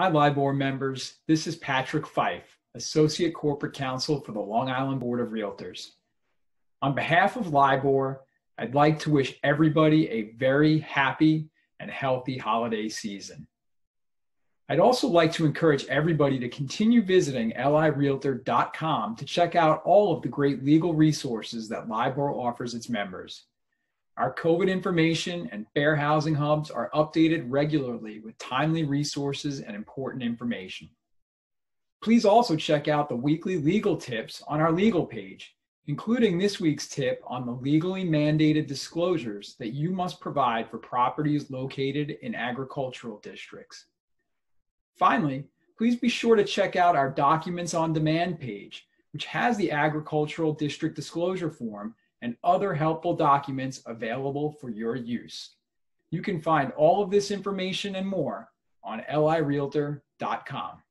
Hi, LIBOR members. This is Patrick Fife, Associate Corporate Counsel for the Long Island Board of Realtors. On behalf of LIBOR, I'd like to wish everybody a very happy and healthy holiday season. I'd also like to encourage everybody to continue visiting lirealtor.com to check out all of the great legal resources that LIBOR offers its members. Our COVID information and fair housing hubs are updated regularly with timely resources and important information. Please also check out the weekly legal tips on our legal page, including this week's tip on the legally mandated disclosures that you must provide for properties located in agricultural districts. Finally, please be sure to check out our Documents on Demand page, which has the agricultural district disclosure form and other helpful documents available for your use. You can find all of this information and more on lirealtor.com.